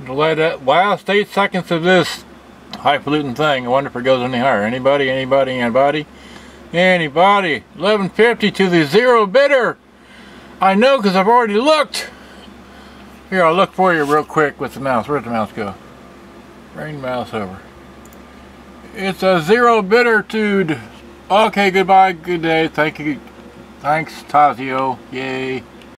The last eight seconds of this highfalutin thing. I wonder if it goes any higher. Anybody? Anybody? Anybody? Anybody? 1150 to the zero bidder. I know because I've already looked. Here, I'll look for you real quick with the mouse. Where'd the mouse go? Bring the mouse over. It's a zero bidder, dude. Okay, goodbye. Good day. Thank you. Thanks, Tazio. Yay.